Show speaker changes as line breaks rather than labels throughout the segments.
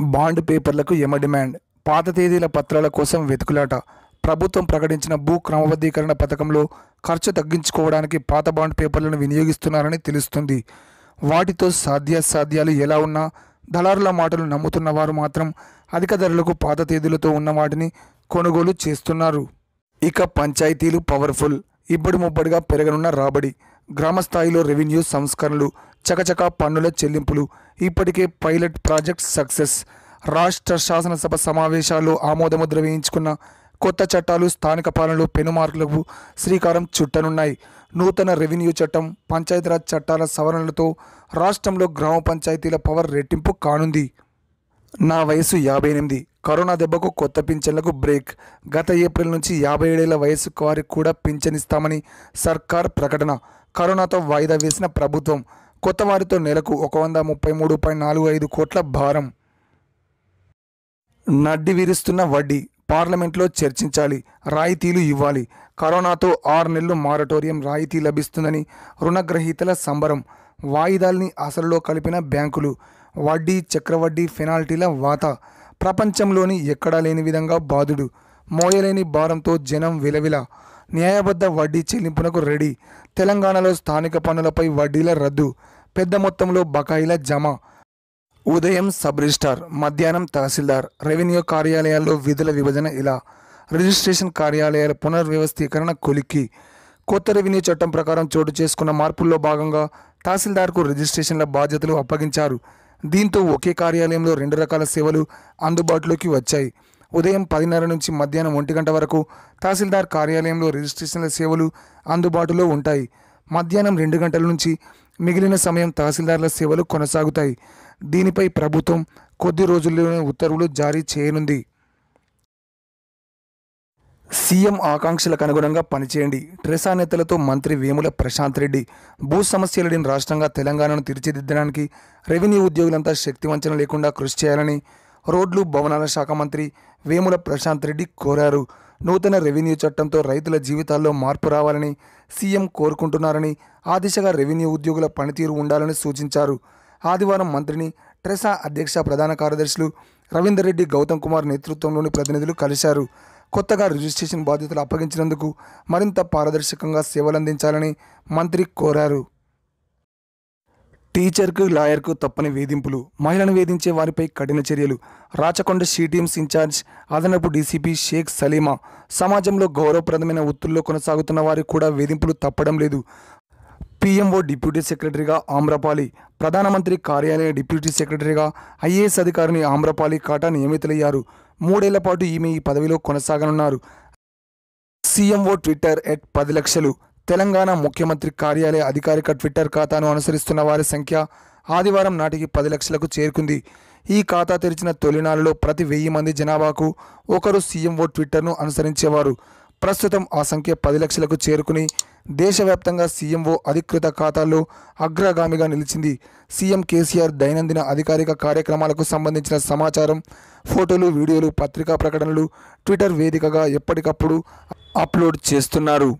Bond పేపర్లకు యమ demand. పాత తేదీల పత్రాల కోసం వెతుకులాట. ప్రభుత్వం ప్రకటించిన భూ క్రమబద్ధీకరణ పథకంలో ఖర్చు తగ్గించుకోవడానికి పాత బాండ్ పేపర్లను వినియోగిస్తున్నారని తెలుస్తుంది. వాటితో సాధ్యాసాధ్యాలు ఎలా ఉన్నా దళారుల మాటలు నమ్ముతున్న వారు మాత్రం అధిక ధరలకు పాత తేదీలతో ఉన్న వాటిని కొనుగోలు చేస్తున్నారు. ఇక పంచాయతీలు పవర్ఫుల్. ఇబ్బడి ముబ్బడిగా పెరగనున్న రాబడి. గ్రామ స్థాయిలో రెవెన్యూ సంస్కరణలు. చకచక పన్నుల చెల్లింపులు. ఇప్పటికే పైలట్ ప్రాజెక్ట్ సక్సెస్. రాష్ట్ర శాసనసభ సమావేశాల్లో ఆమోదముద్ర వేయించుకున్న కొత్త చట్టాలు స్థానిక పాలనలో పెనుమార్కులకు శ్రీకారం చుట్టనున్నాయి. నూతన రెవెన్యూ చట్టం పంచాయతీరాజ్ చట్టాల సవరణలతో రాష్ట్రంలో గ్రామ పంచాయతీల పవర్ రెట్టింపు కానుంది. నా వయసు యాభై ఎనిమిది కరోనా దెబ్బకు కొత్త పింఛన్లకు బ్రేక్. గత ఏప్రిల్ నుంచి యాభై ఏడేళ్ళ వయసు వారికి కూడా పింఛనిస్తామని సర్కార్ ప్రకటన. కరోనాతో వాయిదా వేసిన ప్రభుత్వం. కొత్త వారితో నెలకు ఒక వంద ముప్పై మూడు పాయింట్ నాలుగు ఐదు కోట్ల భారం. నడ్డి విరుస్తున్న వడ్డీ పార్లమెంట్లో చర్చించాలి రాయితీలు ఇవ్వాలి. కరోనాతో ఆరు నెలలు మారటోరియం రాయితీ లభిస్తుందని రుణగ్రహీతల సంబరం. వాయిదాల్ని అసలులో కలిపిన బ్యాంకులు వడ్డీ చక్రవడ్డీ పెనాల్టీల వాత ప్రపంచంలోని ఎక్కడా లేని విధంగా బాధుడు మోయలేని భారంతో జనం విలవిల. న్యాయబద్ధ వడ్డీ చెల్లింపునకు రెడీ. తెలంగాణలో స్థానిక పన్నులపై వడ్డీల రద్దు పెద్ద మొత్తంలో బకాయిల జమ. ఉదయం సబ్ రిజిస్టార్ మధ్యాహ్నం తహసీల్దార్ రెవెన్యూ కార్యాలయాల్లో విధుల విభజన ఇలా. రిజిస్ట్రేషన్ కార్యాలయాల పునర్వ్యవస్థీకరణ కొలిక్కి. కొత్త రెవెన్యూ చట్టం ప్రకారం చోటు చేసుకున్న మార్పుల్లో భాగంగా తహసీల్దార్కు రిజిస్ట్రేషన్ల బాధ్యతలు అప్పగించారు. దీంతో ఒకే కార్యాలయంలో రెండు రకాల సేవలు అందుబాటులోకి వచ్చాయి. ఉదయం పదిన్నర నుంచి మధ్యాహ్నం ఒంటి గంట వరకు తహసీల్దార్ కార్యాలయంలో రిజిస్ట్రేషన్ల సేవలు అందుబాటులో ఉంటాయి. మధ్యాహ్నం రెండు గంటల నుంచి మిగిలిన సమయం తహసీల్దార్ల సేవలు కొనసాగుతాయి. దీనిపై ప్రభుత్వం కొద్ది రోజుల్లోనే ఉత్తర్వులు జారీ చేయనుంది. సీఎం ఆకాంక్షలకు అనుగుణంగా పనిచేయండి. ట్రెసా నేతలతో మంత్రి వేముల ప్రశాంత్ రెడ్డి భూ సమస్యలు లేని రాష్ట్రంగా తెలంగాణను తీర్చిదిద్దడానికి రెవెన్యూ ఉద్యోగులంతా శక్తివంచన లేకుండా కృషి చేయాలని రోడ్లు భవనాల శాఖ మంత్రి వేముల ప్రశాంత్ రెడ్డి కోరారు. నూతన రెవెన్యూ చట్టంతో రైతుల జీవితాల్లో మార్పు రావాలని సీఎం కోరుకుంటున్నారని ఆ దిశగా రెవెన్యూ ఉద్యోగుల పనితీరు ఉండాలని సూచించారు. ఆదివారం మంత్రిని ట్రెసా అధ్యక్ష ప్రధాన కార్యదర్శులు రవీందర్ రెడ్డి గౌతమ్ కుమార్ నేతృత్వంలోని ప్రతినిధులు కలిశారు. కొత్తగా రిజిస్ట్రేషన్ బాధ్యతలు అప్పగించినందుకు మరింత పారదర్శకంగా సేవలందించాలని మంత్రి కోరారు. టీచర్కు లాయర్కు తప్పని వేధింపులు. మహిళను వేధించే వారిపై కఠిన చర్యలు. రాచకొండ సిటీఎంస్ ఇన్ఛార్జ్ అదనపు డీసీపీ షేక్ సలీమా. సమాజంలో గౌరవప్రదమైన ఒత్తుల్లో కొనసాగుతున్న వారికి కూడా వేధింపులు తప్పడం లేదు. పీఎంఓ డిప్యూటీ సెక్రటరీగా ఆమ్రపాలి. ప్రధానమంత్రి కార్యాలయ డిప్యూటీ సెక్రటరీగా ఐఏఎస్ అధికారిని ఆమ్రపాలి కాటా నియమితులయ్యారు. మూడేళ్ళ పాటు ఈమె ఈ పదవిలో కొనసాగనున్నారు. సీఎంఓ ట్విట్టర్ ఎట్ పది లక్షలు. తెలంగాణ ముఖ్యమంత్రి కార్యాలయ అధికారిక ట్విట్టర్ ఖాతాను అనుసరిస్తున్న వారి సంఖ్య ఆదివారం నాటికి పది లక్షలకు చేరుకుంది. ఈ ఖాతా తెరిచిన తొలినాళ్ళలో ప్రతి వెయ్యి మంది జనాభాకు ఒకరు సీఎంఓ ట్విట్టర్ను అనుసరించేవారు. ప్రస్తుతం ఆ సంఖ్య పది లక్షలకు చేరుకుని దేశవ్యాప్తంగా సీఎంఓ అధికృత ఖాతాల్లో అగ్రగామిగా నిలిచింది. సీఎం కేసీఆర్ దైనందిన అధికారిక కార్యక్రమాలకు సంబంధించిన సమాచారం ఫోటోలు వీడియోలు పత్రికా ప్రకటనలు ట్విట్టర్ వేదికగా ఎప్పటికప్పుడు అప్లోడ్ చేస్తున్నారు.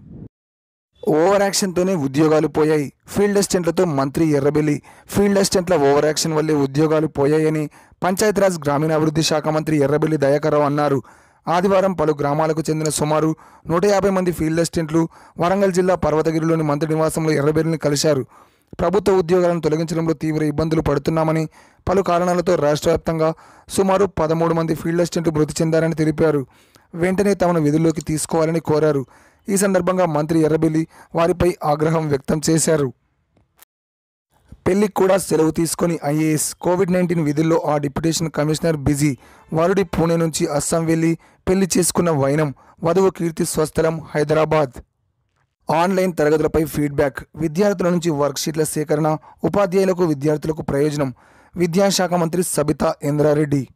ఓవర్ యాక్షన్తోనే ఉద్యోగాలు పోయాయి. ఫీల్డ్ అసిస్టెంట్లతో మంత్రి ఎర్రబెల్లి. ఫీల్డ్ అసిస్టెంట్ల ఓవర్ యాక్షన్ వల్లే ఉద్యోగాలు పోయాయని పంచాయతీరాజ్ గ్రామీణాభివృద్ధి శాఖ మంత్రి ఎర్రబెల్లి దయాకరావు అన్నారు. ఆదివారం పలు గ్రామాలకు చెందిన సుమారు నూట యాభై మంది ఫీల్డ్ అసిస్టెంట్లు వరంగల్ జిల్లా పర్వతగిరిలోని మంత్రి నివాసంలో ఎర్రబెల్లిని కలిశారు. ప్రభుత్వ ఉద్యోగాలను తొలగించడంలో తీవ్ర ఇబ్బందులు పడుతున్నామని పలు కారణాలతో రాష్ట్ర వ్యాప్తంగా సుమారు పదమూడు మంది ఫీల్డ్ అసిస్టెంట్లు మృతి చెందారని తెలిపారు. వెంటనే తమను విధుల్లోకి తీసుకోవాలని కోరారు. ఈ సందర్భంగా మంత్రి ఎర్రబెల్లి వారిపై ఆగ్రహం వ్యక్తం చేశారు. పెళ్ళికి కూడా సెలవు తీసుకొని ఐఏఎస్ కోవిడ్ నైన్టీన్ విధుల్లో ఆ డిప్యూటేషన్ కమిషనర్ బిజీ వరుడి పూణే నుంచి అస్సాం వెళ్ళి పెళ్ళి చేసుకున్న వైనం వధువు కీర్తి స్వస్థలం హైదరాబాద్. ఆన్లైన్ తరగతులపై ఫీడ్బ్యాక్ విద్యార్థుల నుంచి వర్క్షీట్ల సేకరణ ఉపాధ్యాయులకు విద్యార్థులకు ప్రయోజనం విద్యాశాఖ మంత్రి సబితా ఇంద్రారెడ్డి.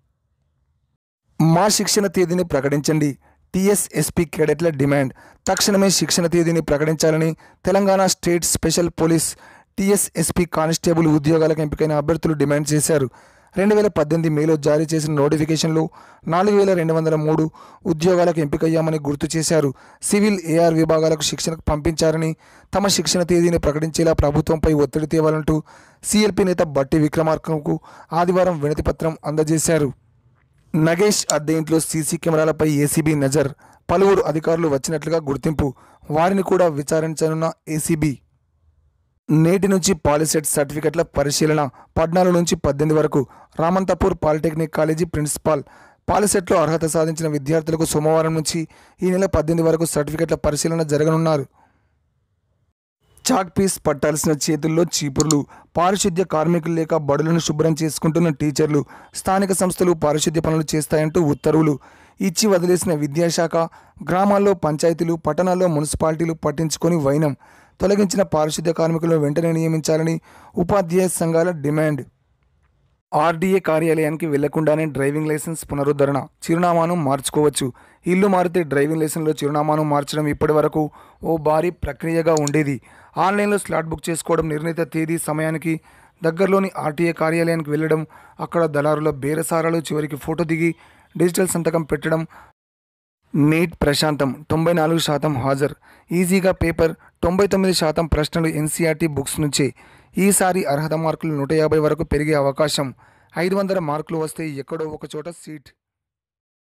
మా శిక్షణ తేదీని ప్రకటించండి. టీఎస్ఎస్పీ కేడెట్ల డిమాండ్. తక్షణమే శిక్షణ తేదీని ప్రకటించాలని Telangana state special police TSSP constable ఉద్యోగాలకు ఎంపికైన అభ్యర్థులు డిమాండ్ చేశారు. రెండు వేల పద్దెనిమిది మేలో జారీ చేసిన నోటిఫికేషన్లో నాలుగు వేల రెండు వందల మూడు ఉద్యోగాలకు ఎంపికయ్యామని గుర్తు చేశారు. సివిల్ ఏఆర్ విభాగాలకు శిక్షణకు పంపించారని తమ శిక్షణ తేదీని ప్రకటించేలా ప్రభుత్వంపై ఒత్తిడి తేవాలంటూ సిఎల్పి నేత బట్టి విక్రమార్కకు ఆదివారం వినతిపత్రం అందజేశారు. నగేష్ అద్దె ఇంట్లో సీసీ కెమెరాలపై ఏసీబీ నజర్. పలువురు అధికారులు వచ్చినట్లుగా గుర్తింపు. వారిని కూడా విచారించనున్న ఏసీబీ. నేటి నుంచి పాలిసెట్ సర్టిఫికెట్ల పరిశీలన పద్నాలుగు నుంచి పద్దెనిమిది వరకు. Ramanthapur polytechnic college principal. పాలిసెట్లో అర్హత సాధించిన విద్యార్థులకు సోమవారం నుంచి ఈ నెల పద్దెనిమిది వరకు సర్టిఫికెట్ల పరిశీలన జరగనున్నారు. చాక్ పీస్ పట్టాల్సిన చేతుల్లో చీపుర్లు పారిశుద్ధ్య కార్మికులు లేక బడులను శుభ్రం చేసుకుంటున్న టీచర్లు స్థానిక సంస్థలు పారిశుద్ధ్య పనులు చేస్తాయంటూ ఉత్తర్వులు. ఇచ్చి వదిలేసిన విద్యాశాఖ గ్రామాల్లో పంచాయతీలు పట్టణాల్లో మున్సిపాలిటీలు పట్టించుకొని వైనం. తొలగించిన పారిశుద్ధ్య కార్మికులను వెంటనే నియమించాలని ఉపాధ్యాయ సంఘాల డిమాండ్. ఆర్డీఏ కార్యాలయానికి వెళ్ళకుండానే డ్రైవింగ్ లైసెన్స్ పునరుద్ధరణ చిరునామాను మార్చుకోవచ్చు. ఇల్లు మారితే డ్రైవింగ్ లైసెన్స్లో చిరునామాను మార్చడం ఇప్పటి వరకు ఓ భారీ ప్రక్రియగా ఉండేది. ఆన్లైన్లో స్లాట్ బుక్ చేసుకోవడం నిర్ణీత తేదీ సమయానికి దగ్గరలోని ఆర్టీఏ కార్యాలయానికి వెళ్ళడం అక్కడ దళారుల బేరసారాలు చివరికి ఫోటో దిగి డిజిటల్ సంతకం పెట్టడం నీట్ ప్రశాంతం తొంభై నాలుగు శాతం హాజరు. ఈజీగా పేపర్ తొంభై తొమ్మిది శాతం ప్రశ్నలు ఎన్సీఆర్టీ బుక్స్ నుంచే. ఈసారి అర్హత మార్కులు నూట యాభై వరకు పెరిగే అవకాశం. ఐదు వందల మార్కులు వస్తే ఎక్కడో ఒకచోట సీట్